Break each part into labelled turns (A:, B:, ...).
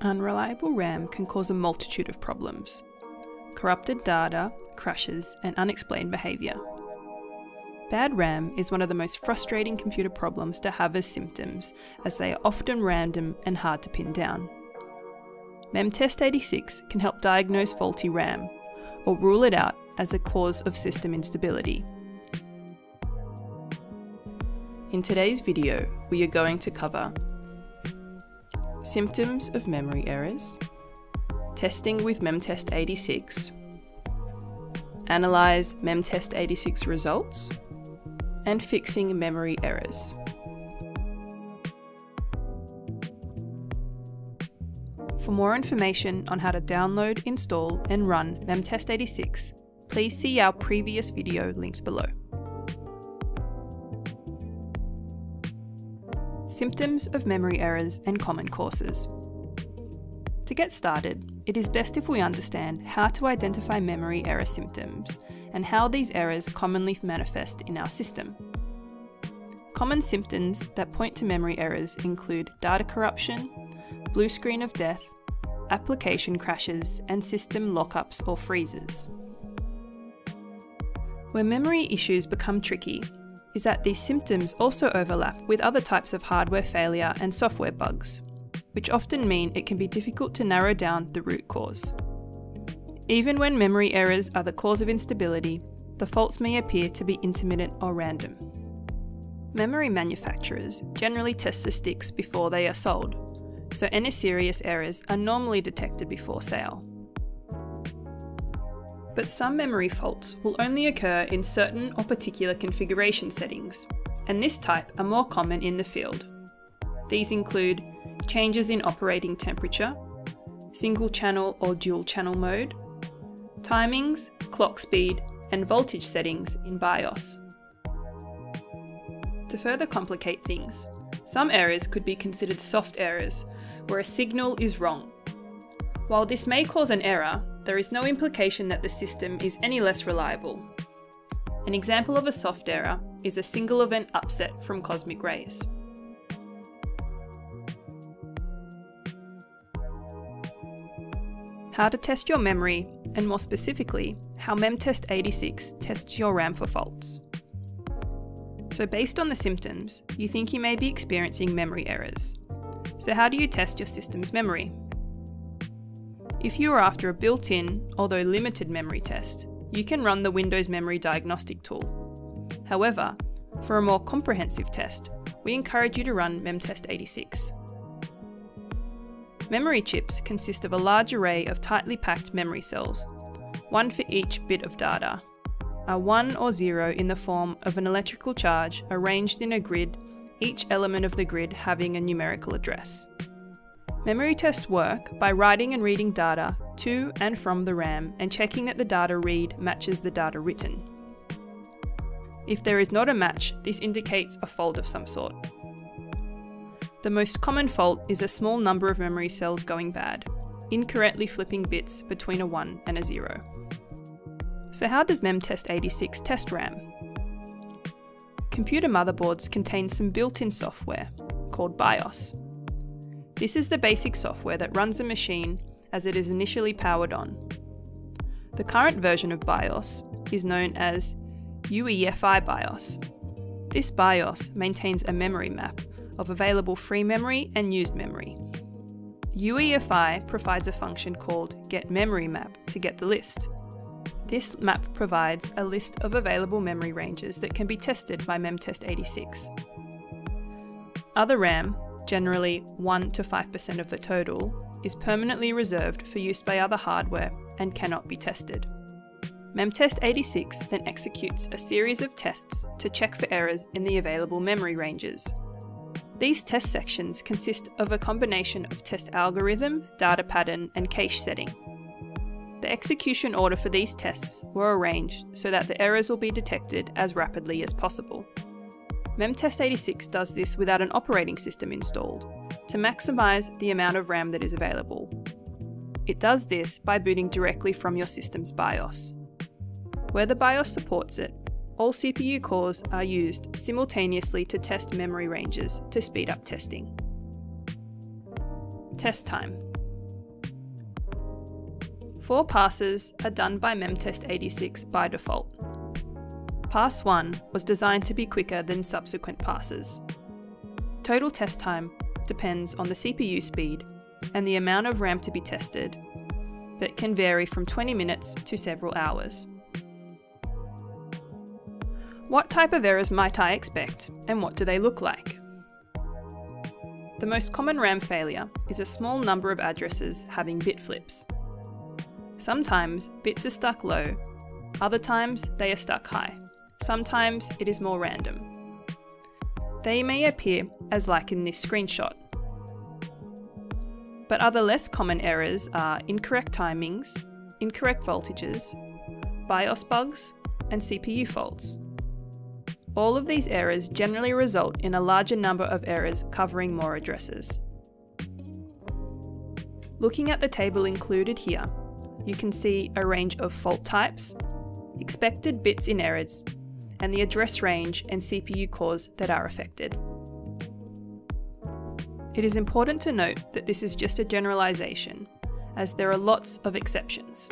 A: Unreliable RAM can cause a multitude of problems corrupted data, crashes, and unexplained behaviour. Bad RAM is one of the most frustrating computer problems to have as symptoms, as they are often random and hard to pin down. MemTest 86 can help diagnose faulty RAM, or rule it out as a cause of system instability. In today's video, we are going to cover symptoms of memory errors, testing with MemTest 86, analyse MemTest 86 results, and fixing memory errors. For more information on how to download, install and run MemTest 86, please see our previous video linked below. Symptoms of memory errors and common causes. To get started, it is best if we understand how to identify memory error symptoms and how these errors commonly manifest in our system. Common symptoms that point to memory errors include data corruption, blue screen of death, application crashes, and system lockups or freezes. Where memory issues become tricky is that these symptoms also overlap with other types of hardware failure and software bugs, which often mean it can be difficult to narrow down the root cause. Even when memory errors are the cause of instability, the faults may appear to be intermittent or random. Memory manufacturers generally test the sticks before they are sold, so any serious errors are normally detected before sale. But some memory faults will only occur in certain or particular configuration settings, and this type are more common in the field. These include changes in operating temperature, single channel or dual channel mode, timings, clock speed, and voltage settings in BIOS. To further complicate things, some errors could be considered soft errors, where a signal is wrong. While this may cause an error, there is no implication that the system is any less reliable. An example of a soft error is a single event upset from cosmic rays. How to test your memory, and more specifically, how MemTest 86 tests your RAM for faults. So based on the symptoms, you think you may be experiencing memory errors. So how do you test your system's memory? If you are after a built-in, although limited memory test, you can run the Windows Memory Diagnostic tool. However, for a more comprehensive test, we encourage you to run MemTest 86. Memory chips consist of a large array of tightly packed memory cells, one for each bit of data, a 1 or 0 in the form of an electrical charge arranged in a grid, each element of the grid having a numerical address. Memory tests work by writing and reading data to and from the RAM and checking that the data read matches the data written. If there is not a match, this indicates a fault of some sort. The most common fault is a small number of memory cells going bad, incorrectly flipping bits between a 1 and a 0. So how does MemTest 86 test RAM? Computer motherboards contain some built-in software, called BIOS, this is the basic software that runs a machine as it is initially powered on. The current version of BIOS is known as UEFI BIOS. This BIOS maintains a memory map of available free memory and used memory. UEFI provides a function called getMemoryMap to get the list. This map provides a list of available memory ranges that can be tested by MemTest 86. Other RAM generally 1 to 5% of the total, is permanently reserved for use by other hardware and cannot be tested. MemTest 86 then executes a series of tests to check for errors in the available memory ranges. These test sections consist of a combination of test algorithm, data pattern, and cache setting. The execution order for these tests were arranged so that the errors will be detected as rapidly as possible. MemTest 86 does this without an operating system installed, to maximise the amount of RAM that is available. It does this by booting directly from your system's BIOS. Where the BIOS supports it, all CPU cores are used simultaneously to test memory ranges to speed up testing. Test time. Four passes are done by MemTest 86 by default. Pass 1 was designed to be quicker than subsequent passes. Total test time depends on the CPU speed and the amount of RAM to be tested, but can vary from 20 minutes to several hours. What type of errors might I expect, and what do they look like? The most common RAM failure is a small number of addresses having bit flips. Sometimes bits are stuck low, other times they are stuck high. Sometimes it is more random. They may appear as like in this screenshot. But other less common errors are incorrect timings, incorrect voltages, BIOS bugs, and CPU faults. All of these errors generally result in a larger number of errors covering more addresses. Looking at the table included here, you can see a range of fault types, expected bits in errors, and the address range and CPU cores that are affected. It is important to note that this is just a generalisation, as there are lots of exceptions.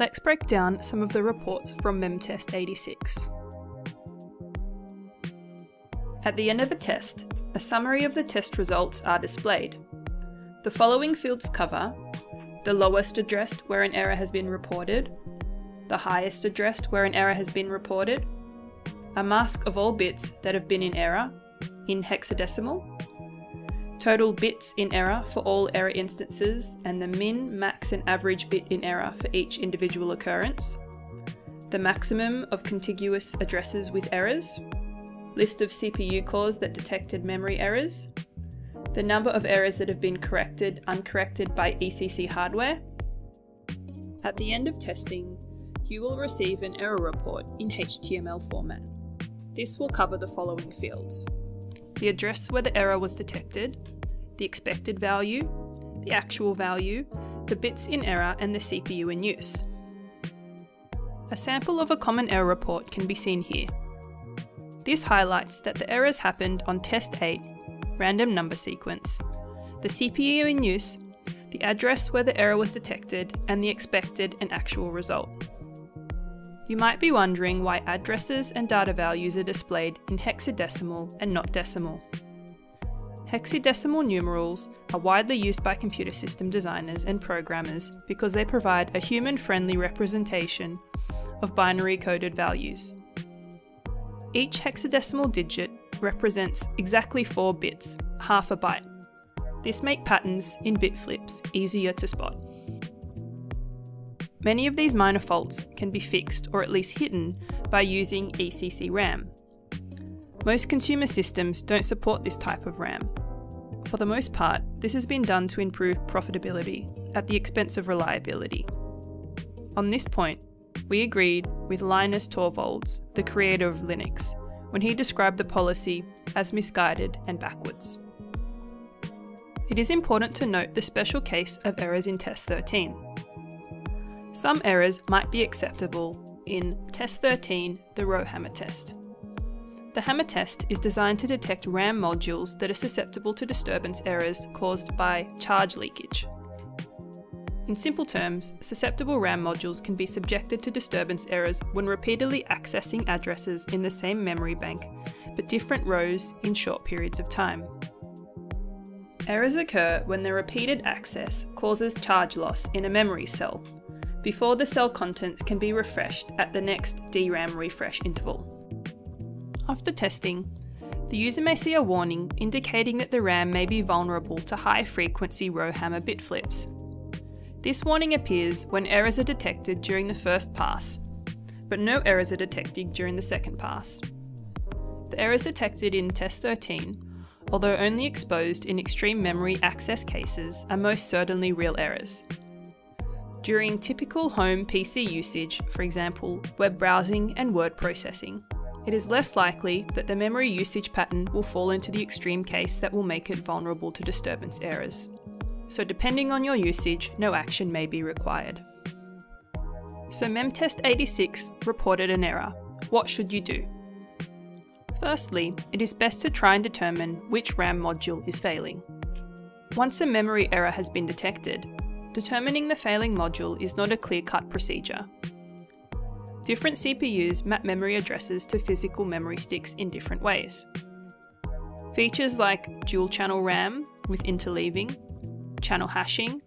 A: Let's break down some of the reports from MemTest 86. At the end of a test, a summary of the test results are displayed. The following fields cover the lowest addressed where an error has been reported, the highest addressed where an error has been reported, a mask of all bits that have been in error in hexadecimal, total bits in error for all error instances, and the min, max, and average bit in error for each individual occurrence, the maximum of contiguous addresses with errors, list of CPU cores that detected memory errors, the number of errors that have been corrected uncorrected by ECC hardware. At the end of testing, you will receive an error report in HTML format. This will cover the following fields the address where the error was detected, the expected value, the actual value, the bits in error, and the CPU in use. A sample of a common error report can be seen here. This highlights that the errors happened on test 8, random number sequence, the CPU in use, the address where the error was detected, and the expected and actual result. You might be wondering why addresses and data values are displayed in hexadecimal and not decimal. Hexadecimal numerals are widely used by computer system designers and programmers because they provide a human-friendly representation of binary coded values. Each hexadecimal digit represents exactly 4 bits, half a byte. This makes patterns in bit flips easier to spot. Many of these minor faults can be fixed or at least hidden by using ECC RAM. Most consumer systems don't support this type of RAM. For the most part, this has been done to improve profitability at the expense of reliability. On this point, we agreed with Linus Torvalds, the creator of Linux, when he described the policy as misguided and backwards. It is important to note the special case of errors in Test 13. Some errors might be acceptable in Test 13, the row hammer test. The hammer test is designed to detect RAM modules that are susceptible to disturbance errors caused by charge leakage. In simple terms, susceptible RAM modules can be subjected to disturbance errors when repeatedly accessing addresses in the same memory bank, but different rows in short periods of time. Errors occur when the repeated access causes charge loss in a memory cell, before the cell contents can be refreshed at the next DRAM refresh interval. After testing, the user may see a warning indicating that the RAM may be vulnerable to high frequency row hammer bit flips. This warning appears when errors are detected during the first pass, but no errors are detected during the second pass. The errors detected in test 13, although only exposed in extreme memory access cases, are most certainly real errors, during typical home PC usage, for example, web browsing and word processing. It is less likely that the memory usage pattern will fall into the extreme case that will make it vulnerable to disturbance errors. So depending on your usage, no action may be required. So MemTest 86 reported an error. What should you do? Firstly, it is best to try and determine which RAM module is failing. Once a memory error has been detected, determining the failing module is not a clear-cut procedure. Different CPUs map memory addresses to physical memory sticks in different ways. Features like dual channel RAM with interleaving, channel hashing,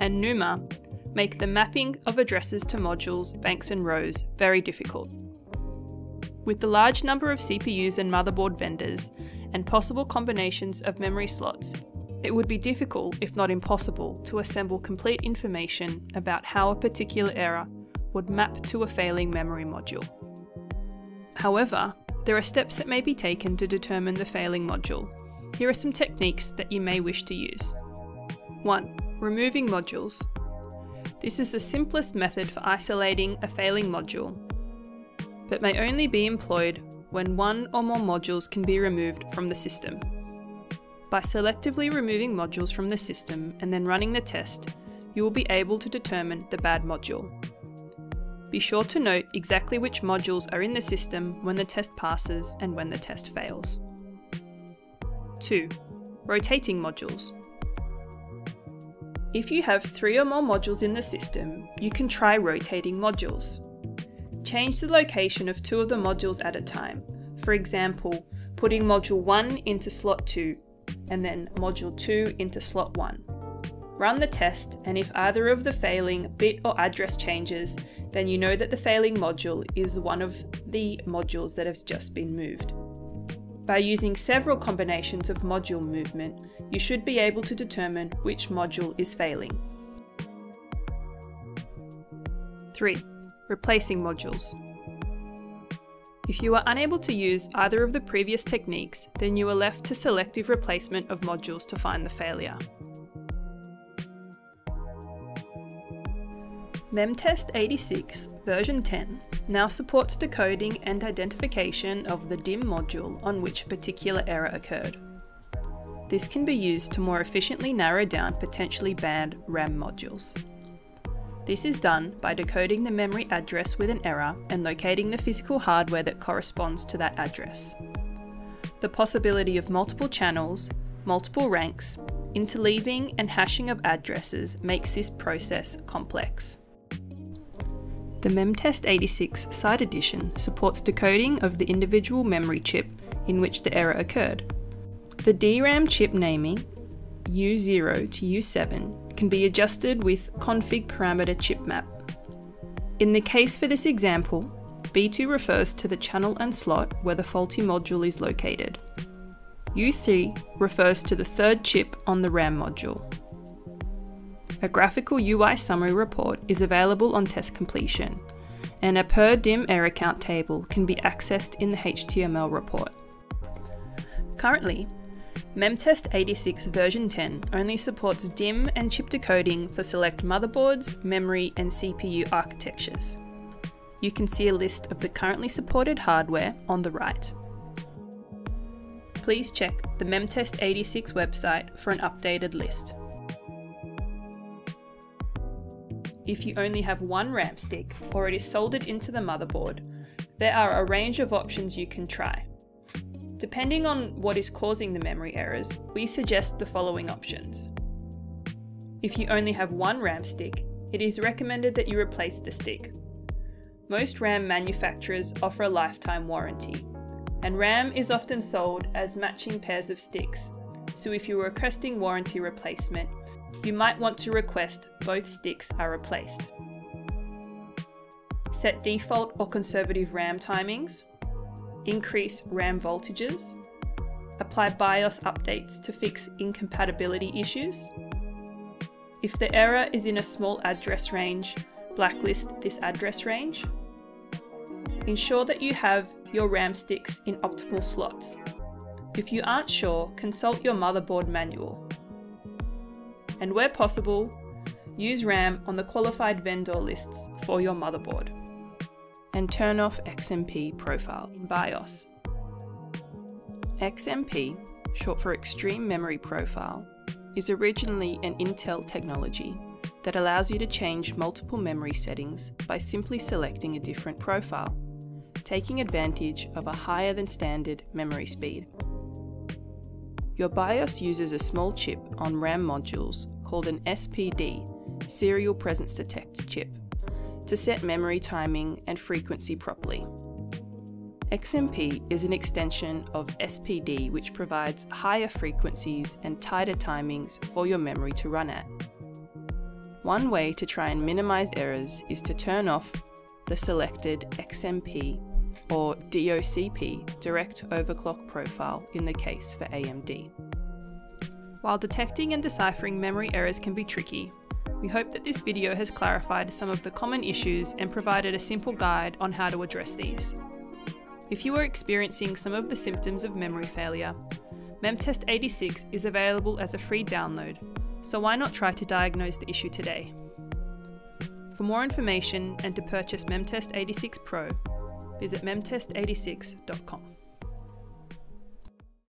A: and NUMA make the mapping of addresses to modules, banks, and rows very difficult. With the large number of CPUs and motherboard vendors, and possible combinations of memory slots, it would be difficult, if not impossible, to assemble complete information about how a particular error would map to a failing memory module. However, there are steps that may be taken to determine the failing module. Here are some techniques that you may wish to use. 1. Removing modules. This is the simplest method for isolating a failing module, but may only be employed when one or more modules can be removed from the system. By selectively removing modules from the system and then running the test, you will be able to determine the bad module. Be sure to note exactly which modules are in the system when the test passes and when the test fails. 2. Rotating modules. If you have three or more modules in the system, you can try rotating modules. Change the location of two of the modules at a time. For example, putting module 1 into slot 2 and then module 2 into slot 1. Run the test and if either of the failing bit or address changes, then you know that the failing module is one of the modules that has just been moved. By using several combinations of module movement, you should be able to determine which module is failing. 3 replacing modules. If you are unable to use either of the previous techniques, then you are left to selective replacement of modules to find the failure. Memtest 86 version 10 now supports decoding and identification of the DIMM module on which a particular error occurred. This can be used to more efficiently narrow down potentially bad RAM modules. This is done by decoding the memory address with an error and locating the physical hardware that corresponds to that address. The possibility of multiple channels, multiple ranks, interleaving and hashing of addresses makes this process complex. The Memtest 86 Site Edition supports decoding of the individual memory chip in which the error occurred. The DRAM chip naming U0 to U7 can be adjusted with config parameter chip map. In the case for this example, B2 refers to the channel and slot where the faulty module is located. U3 refers to the third chip on the RAM module. A graphical UI summary report is available on test completion, and a per DIMM error count table can be accessed in the HTML report. Currently, Memtest 86 version 10 only supports DIMM and chip decoding for select motherboards, memory and CPU architectures. You can see a list of the currently supported hardware on the right. Please check the Memtest 86 website for an updated list. If you only have one RAM stick or it is soldered into the motherboard, there are a range of options you can try. Depending on what is causing the memory errors, we suggest the following options. If you only have one RAM stick, it is recommended that you replace the stick. Most RAM manufacturers offer a lifetime warranty, and RAM is often sold as matching pairs of sticks, so if you're requesting warranty replacement, you might want to request both sticks are replaced. Set default or conservative RAM timings, increase RAM voltages, apply BIOS updates to fix incompatibility issues. If the error is in a small address range, blacklist this address range. Ensure that you have your RAM sticks in optimal slots. If you aren't sure, consult your motherboard manual. And where possible, use RAM on the qualified vendor lists for your motherboard and turn off XMP profile in BIOS. XMP, short for Extreme Memory Profile, is originally an Intel technology that allows you to change multiple memory settings by simply selecting a different profile, taking advantage of a higher than standard memory speed. Your BIOS uses a small chip on RAM modules called an SPD, Serial Presence Detect chip, to set memory timing and frequency properly. XMP is an extension of SPD which provides higher frequencies and tighter timings for your memory to run at. One way to try and minimize errors is to turn off the selected XMP or DOCP direct overclock profile in the case for AMD. While detecting and deciphering memory errors can be tricky, we hope that this video has clarified some of the common issues and provided a simple guide on how to address these. If you are experiencing some of the symptoms of memory failure, MemTest 86 is available as a free download, so why not try to diagnose the issue today? For more information and to purchase MemTest 86 Pro, visit memtest86.com.